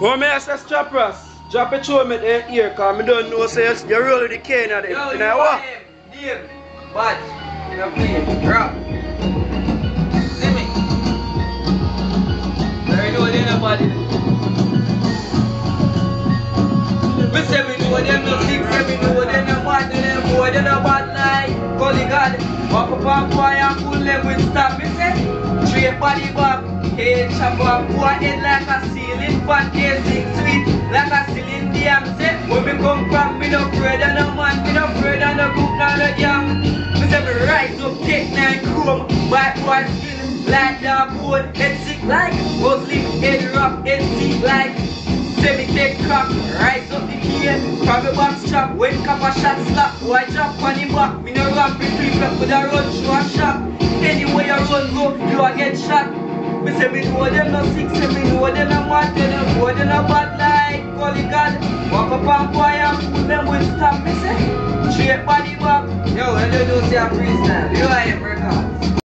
What me ask strap us? Drop it through me the ear, cause I don't know say so you're rolling the cane at it. Yo, you know what? Deal. Watch. You know, play. Drop. See me. There you know there nobody. Me say me know them no six, say me know them no bad, them boy, them no bad like Gully God. Walk up on boy and pull them with stop. Me say, straight body back, head chop up, boy where me come from, me no afraid of no man, me no afraid of no group, nor no jam. Me say me rise up, take nine chrome, bad boy skin like that board, head sick like Muslim, head rock, head sick like. Say me take crap, rise up the gear, grab a box strap, when a shot slap, why drop on the back, me no run me flip flop, but I run through a shop. Anywhere you run go, you a get shot. Me say me know them no sick, say me know them no mad, Yo, when you do say a you are a records.